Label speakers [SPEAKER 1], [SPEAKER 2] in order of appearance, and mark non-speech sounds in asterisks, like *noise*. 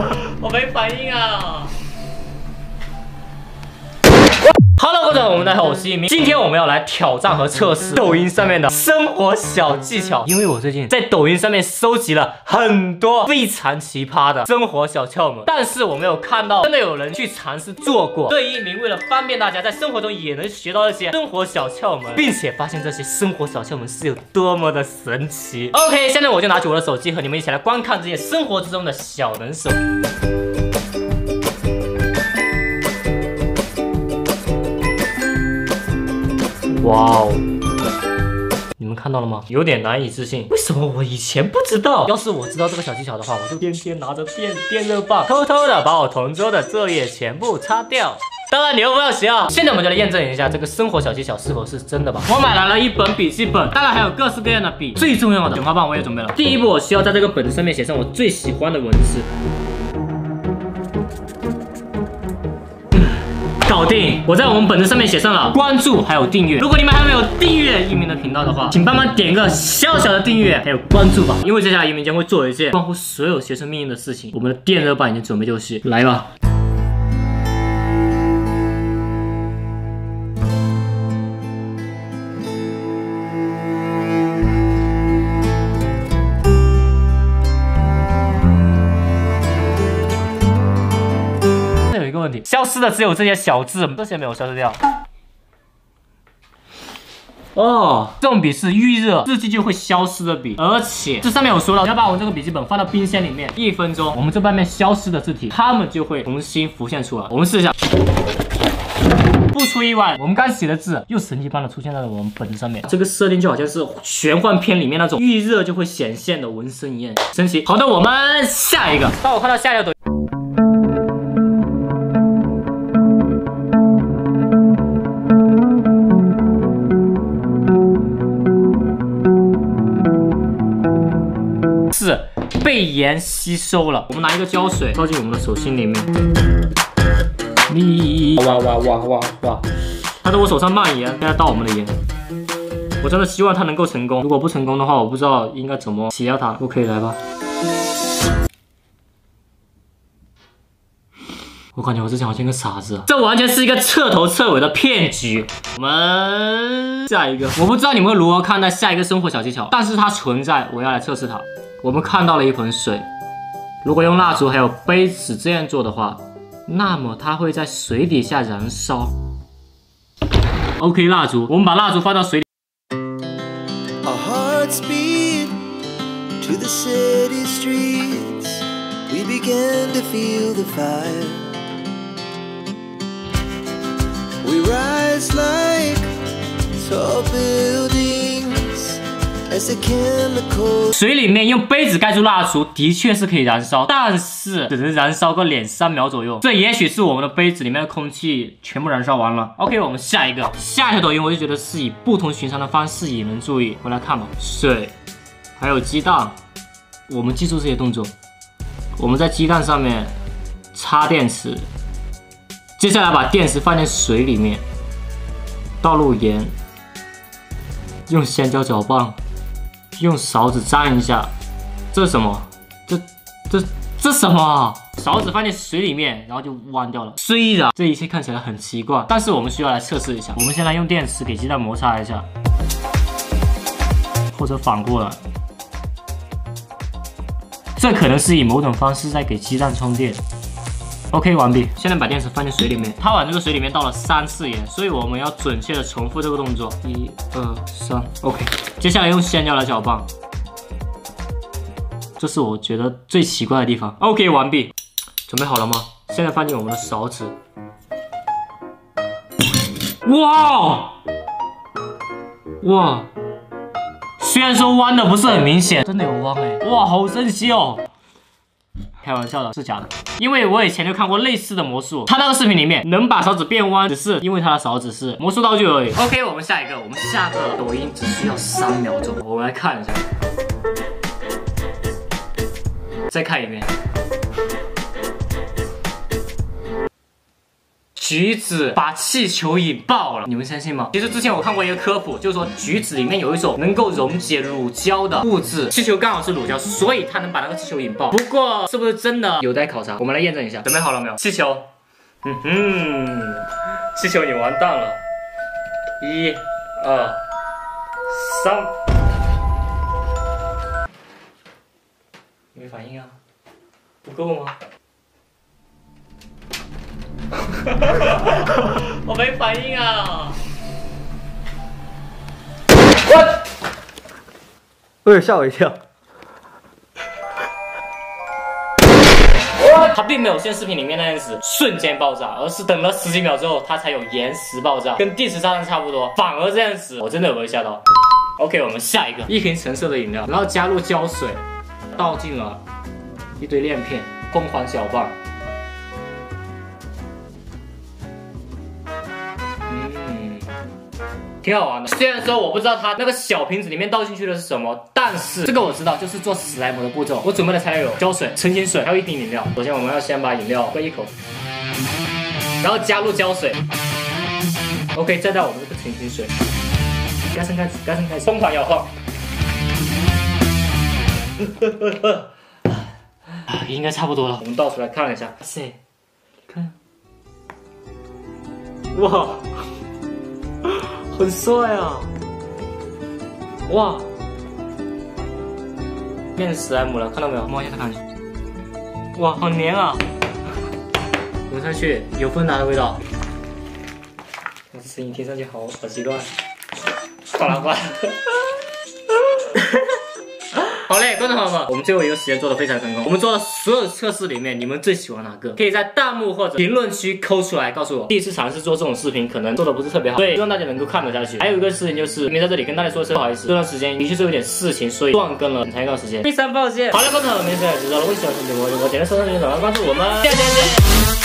[SPEAKER 1] *laughs* 我没反应啊。Hello，各位，我们大家好，我是一鸣。今天我们要来挑战和测试抖音上面的生活小技巧，因为我最近在抖音上面收集了很多非常奇葩的生活小窍门，但是我没有看到真的有人去尝试做过。所以一鸣为了方便大家在生活中也能学到一些生活小窍门，并且发现这些生活小窍门是有多么的神奇。OK，现在我就拿起我的手机和你们一起来观看这些生活之中的小能手。哇哦！你们看到了吗？有点难以置信，为什么我以前不知道？要是我知道这个小技巧的话，我就天天拿着电电热棒，偷偷的把我同桌的作业全部擦掉。当然你又不要学啊！现在我们就来验证一下这个生活小技巧是否是真的吧。我买来了一本笔记本，当然还有各式各样的笔，最重要的卷发棒我也准备了。第一步，我需要在这个本子上面写上我最喜欢的文字。搞定！我在我们本子上面写上了关注，还有订阅。如果你们还没有订阅一鸣的频道的话，请帮忙点个小小的订阅，还有关注吧。因为接下来一鸣将会做一件关乎所有学生命运的事情。我们的电热棒已经准备就绪，来吧。消失的只有这些小字，这些没有消失掉。哦，这种笔是预热日记就会消失的笔，而且这上面有说了，要把我这个笔记本放到冰箱里面一分钟，我们这半面消失的字体，它们就会重新浮现出来。我们试一下，不出意外，我们刚写的字又神奇般的出现在了我们本子上面。这个设定就好像是玄幻片里面那种预热就会显现的纹身一样，神奇。好的，我们下一个。当我看到下一个抖。被盐吸收了。我们拿一个胶水倒进我们的手心里面，咦，哇哇哇哇哇！它在我手上蔓延，现在倒我们的盐。我真的希望它能够成功。如果不成功的话，我不知道应该怎么洗掉它。OK，来吧。我感觉我之前好像个傻子，这完全是一个彻头彻尾的骗局。我们下一个，我不知道你们会如何看待下一个生活小技巧，但是它存在，我要来测试它。我们看到了一盆水，如果用蜡烛还有杯子这样做的话，那么它会在水底下燃烧。OK，蜡烛，我们把蜡烛放到水里。水里面用杯子盖住蜡烛，的确是可以燃烧，但是只能燃烧个两三秒左右。这也许是我们的杯子里面的空气全部燃烧完了。OK，我们下一个，下一条抖音我就觉得是以不同寻常的方式引人注意。回来看吧，水，还有鸡蛋，我们记住这些动作。我们在鸡蛋上面插电池，接下来把电池放进水里面，倒入盐，用香蕉搅拌。用勺子蘸一下，这是什么？这、这、这什么？勺子放进水里面，然后就弯掉了。虽然这一切看起来很奇怪，但是我们需要来测试一下。我们先来用电池给鸡蛋摩擦一下，或者反过来，这可能是以某种方式在给鸡蛋充电。OK，完毕。现在把电池放进水里面，它往这个水里面倒了三次盐，所以我们要准确的重复这个动作。一、二、三，OK。接下来用香蕉来搅拌，这是我觉得最奇怪的地方。OK，完毕。准备好了吗？现在放进我们的勺子。哇哇！虽然说弯的不是很明显，真的有弯哎！哇，好神奇哦！开玩笑的，是假的，因为我以前就看过类似的魔术，他那个视频里面能把勺子变弯，只是因为他的勺子是魔术道具而已。OK，我们下一个，我们下个抖音只需要三秒钟，我们来看一下，再看一遍，橘子把气球引爆了，你们相信吗？其实之前我看过一个科普，就是说橘子里面有一种能够溶解乳胶的物质，气球刚好是乳胶，所以它能把那个气球引爆。不过是不是真的有待考察，我们来验证一下。准备好了没有？气球，嗯哼，气球你完蛋了，一、二、三，没反应啊？不够吗？*laughs* 我没反应啊！
[SPEAKER 2] 我，哎，吓我一跳！
[SPEAKER 1] 它并没有像视频里面那样子瞬间爆炸，而是等了十几秒之后，它才有延时爆炸，跟定时炸弹差不多。反而这样子，我真的有被吓到。OK，我们下一个，一瓶橙色的饮料，然后加入胶水，倒进了一堆亮片，疯狂搅拌。挺好玩的，虽然说我不知道它那个小瓶子里面倒进去的是什么，但是这个我知道，就是做史莱姆的步骤。我准备的材料有胶水、澄清水，还有一瓶饮料。首先我们要先把饮料喝一口，然后加入胶水，OK，再倒我们这个澄清水，加深开始，加深开始，疯狂摇晃，啊，应该差不多了。我们倒出来看了一下，哇塞，看，哇。很帅啊！哇，变成史莱姆了，看到没有？摸一下它感觉。哇，好黏啊！闻上去有芬达的味道。我这声音听上去好好奇怪。挂了挂 *laughs* 了。好嘞，观众朋友们，我们最后一个实验做的非常成功。我们做的所有测试里面，你们最喜欢哪个？可以在弹幕或者评论区抠出来告诉我。第一次尝试做这种视频，可能做的不是特别好，所以希望大家能够看得下去。还有一个事情就是，没在这里跟大家说声不好意思，这段时间的确是有点事情，所以断更了很长一段时间，非常抱歉。好了，观众朋友们，明天就知道了。我喜欢听节目，我点个收藏键，转发关注我们，下期见。